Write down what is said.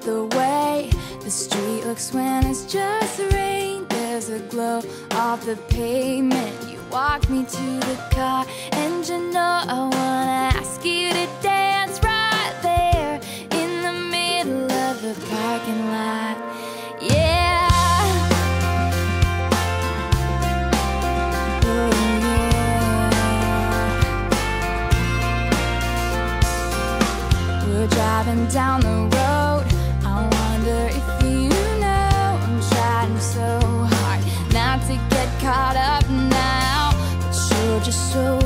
The way the street looks when it's just rain. There's a glow off the pavement. You walk me to the car, and you know I wanna ask you to dance right there in the middle of the parking lot. Yeah. Oh. We're driving down the So.